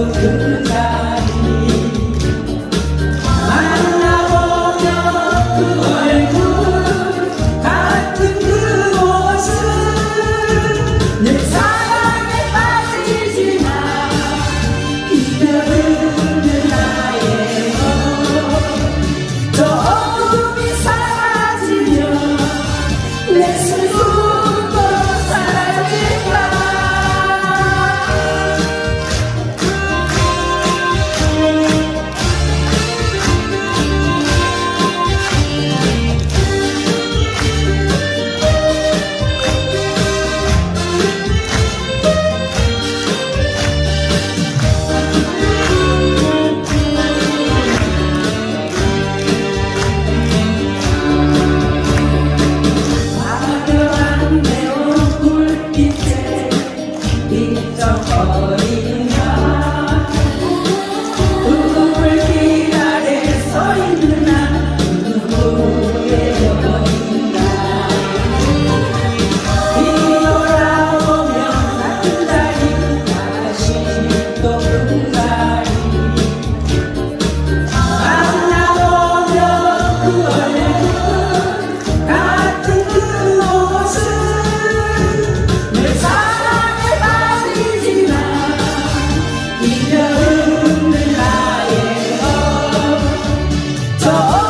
더 아 네. 저